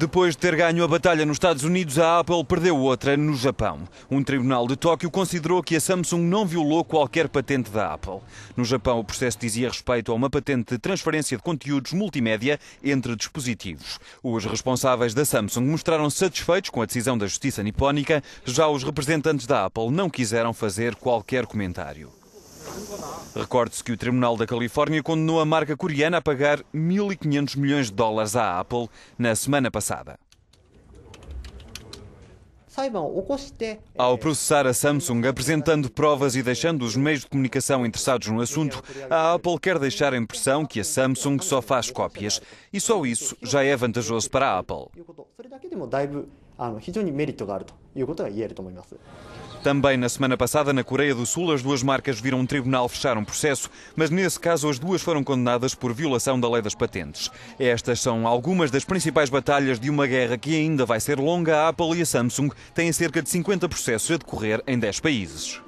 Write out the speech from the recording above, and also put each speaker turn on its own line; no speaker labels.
Depois de ter ganho a batalha nos Estados Unidos, a Apple perdeu outra no Japão. Um tribunal de Tóquio considerou que a Samsung não violou qualquer patente da Apple. No Japão, o processo dizia respeito a uma patente de transferência de conteúdos multimédia entre dispositivos. Os responsáveis da Samsung mostraram-se satisfeitos com a decisão da justiça nipónica, já os representantes da Apple não quiseram fazer qualquer comentário. Recorde-se que o Tribunal da Califórnia condenou a marca coreana a pagar 1.500 milhões de dólares à Apple na semana passada. Ao processar a Samsung, apresentando provas e deixando os meios de comunicação interessados no assunto, a Apple quer deixar a impressão que a Samsung só faz cópias. E só isso já é vantajoso para a Apple. Também na semana passada, na Coreia do Sul, as duas marcas viram um tribunal fechar um processo, mas nesse caso as duas foram condenadas por violação da lei das patentes. Estas são algumas das principais batalhas de uma guerra que ainda vai ser longa. A Apple e a Samsung têm cerca de 50 processos a decorrer em 10 países.